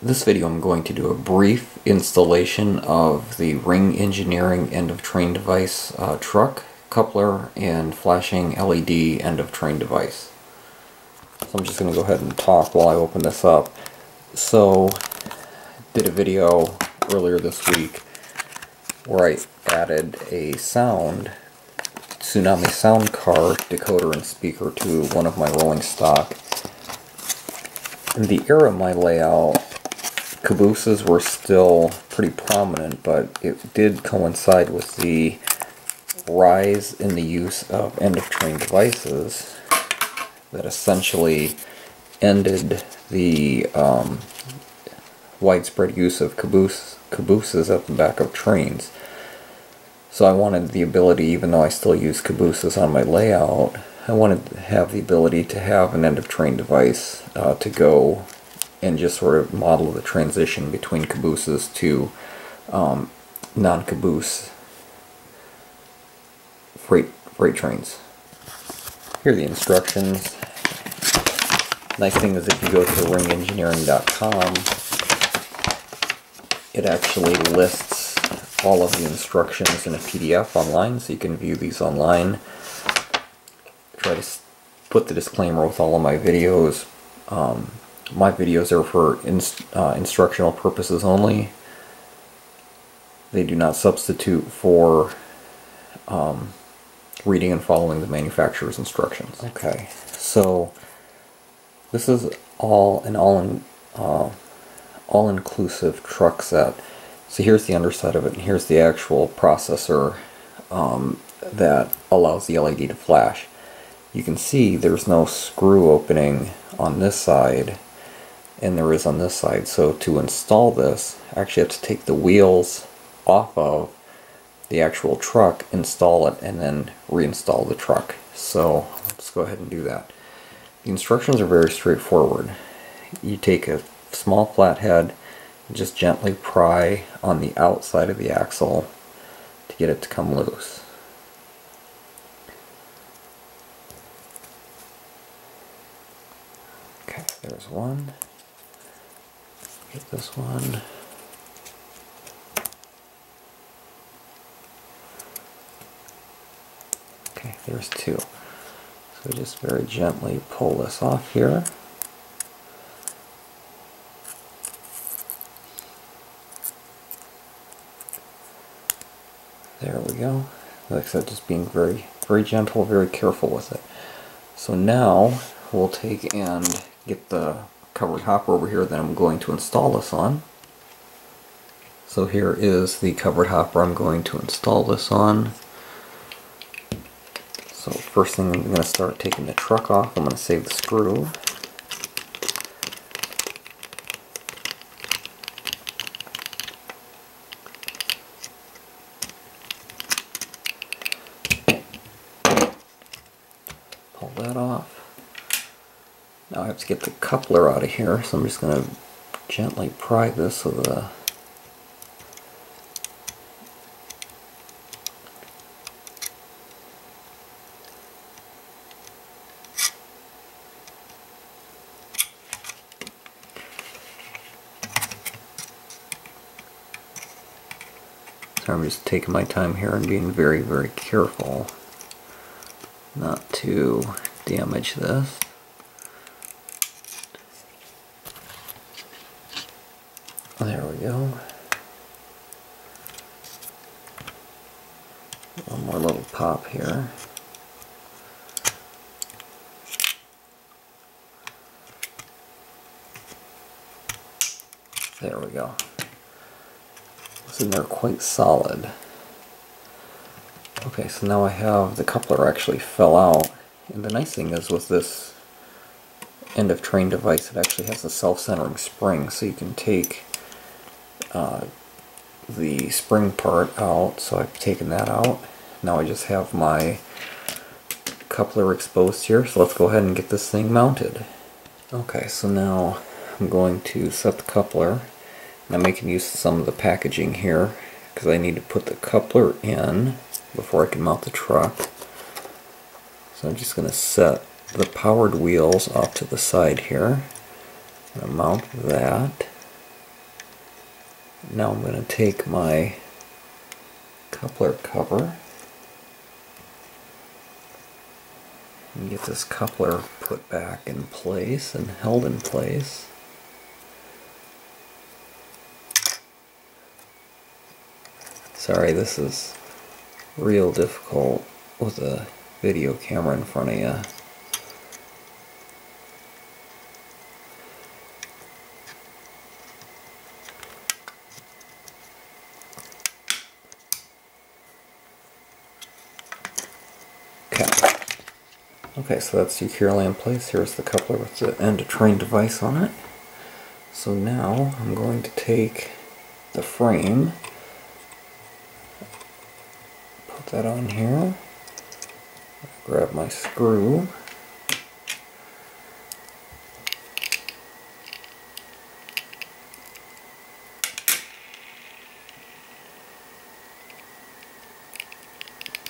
this video I'm going to do a brief installation of the Ring Engineering end of train device uh, truck, coupler, and flashing LED end of train device. So I'm just going to go ahead and talk while I open this up. So, did a video earlier this week where I added a sound, Tsunami sound card, decoder, and speaker to one of my rolling stock. In the era of my layout, cabooses were still pretty prominent, but it did coincide with the rise in the use of end-of-train devices that essentially ended the um, widespread use of caboose, cabooses at the back of trains. So I wanted the ability, even though I still use cabooses on my layout, I wanted to have the ability to have an end-of-train device uh, to go and just sort of model the transition between cabooses to um, non-caboose freight, freight trains. Here are the instructions. Nice thing is if you go to ringengineering.com, it actually lists all of the instructions in a PDF online, so you can view these online. Try to put the disclaimer with all of my videos. Um, my videos are for inst uh, instructional purposes only. They do not substitute for um, reading and following the manufacturer's instructions. Okay, so this is all an all in uh, all inclusive truck set. So here's the underside of it, and here's the actual processor um, that allows the LED to flash. You can see there's no screw opening on this side and there is on this side. So to install this, I actually have to take the wheels off of the actual truck, install it, and then reinstall the truck. So let's go ahead and do that. The instructions are very straightforward. You take a small flathead and just gently pry on the outside of the axle to get it to come loose. Okay, there's one. Get this one. Okay, there's two. So just very gently pull this off here. There we go. Like I said, just being very, very gentle, very careful with it. So now we'll take and get the covered hopper over here that I'm going to install this on. So here is the covered hopper I'm going to install this on. So first thing I'm going to start taking the truck off. I'm going to save the screw. Pull that off. Now I have to get the coupler out of here, so I'm just going to gently pry this so the So I'm just taking my time here and being very, very careful not to damage this. There we go. One more little pop here. There we go. It's in there quite solid. Okay, so now I have the coupler actually fell out. And the nice thing is with this end of train device, it actually has a self-centering spring, so you can take uh, the spring part out, so I've taken that out. Now I just have my coupler exposed here, so let's go ahead and get this thing mounted. Okay, so now I'm going to set the coupler. I'm making use of some of the packaging here because I need to put the coupler in before I can mount the truck. So I'm just going to set the powered wheels off to the side here. To mount that. Now I'm going to take my coupler cover and get this coupler put back in place and held in place. Sorry, this is real difficult with a video camera in front of you. Okay. Okay, so that's securely in place. Here's the coupler with the end of train device on it. So now I'm going to take the frame put that on here. Grab my screw.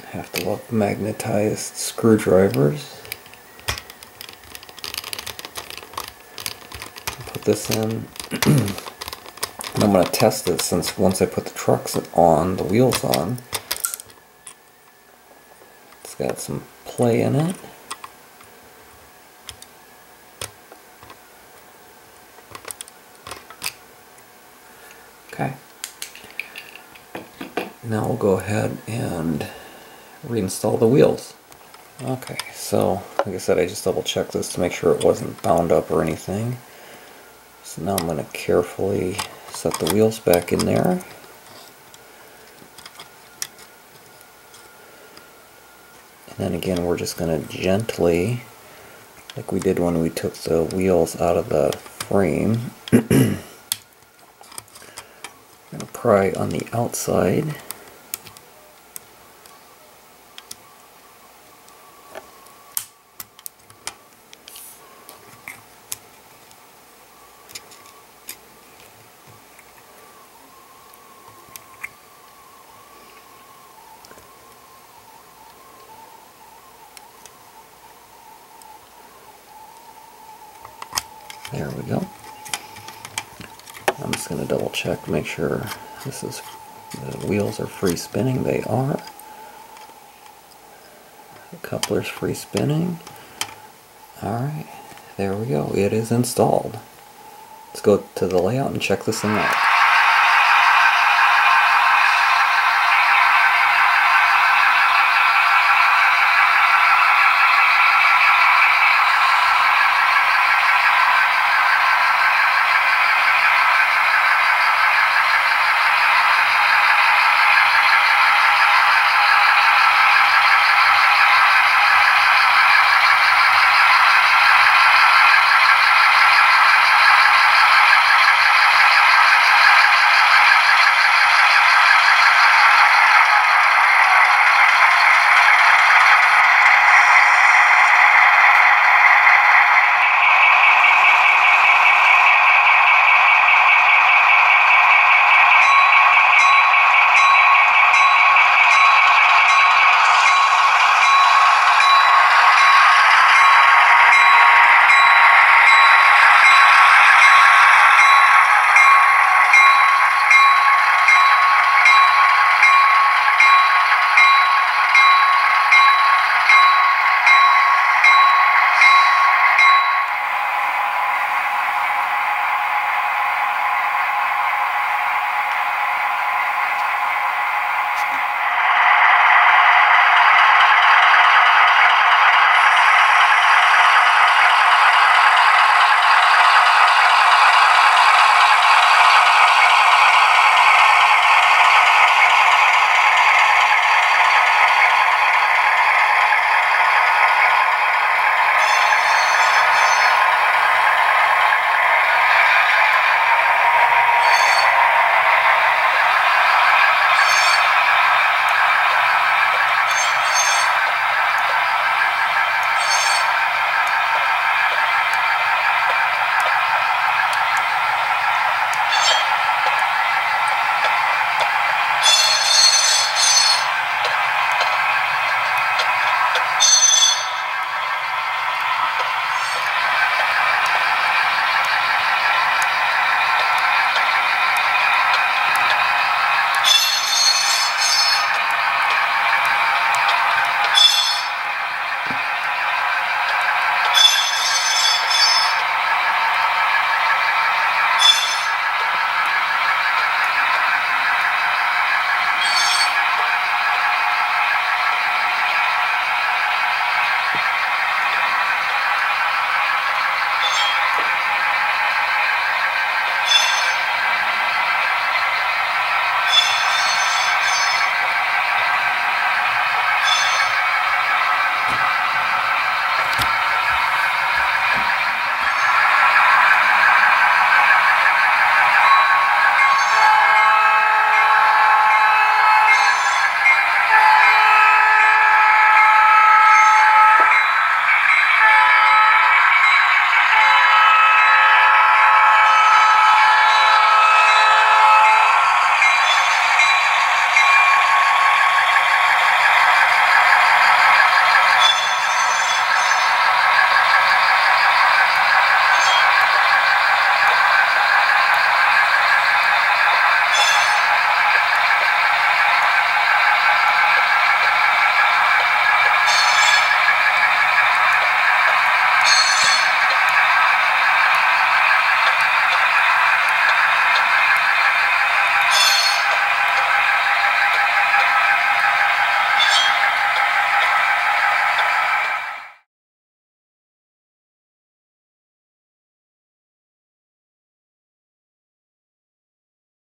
Have to love magnetized screwdrivers. Put this in. and I'm going to test it since once I put the trucks on, the wheels on, it's got some play in it. Okay. Now we'll go ahead and reinstall the wheels. Okay, so like I said, I just double checked this to make sure it wasn't bound up or anything. So now I'm going to carefully set the wheels back in there. And then again we're just going to gently like we did when we took the wheels out of the frame pry on the outside There we go. I'm just going to double check, to make sure this is the wheels are free spinning. They are. The coupler's free spinning. Alright, there we go. It is installed. Let's go to the layout and check this thing out.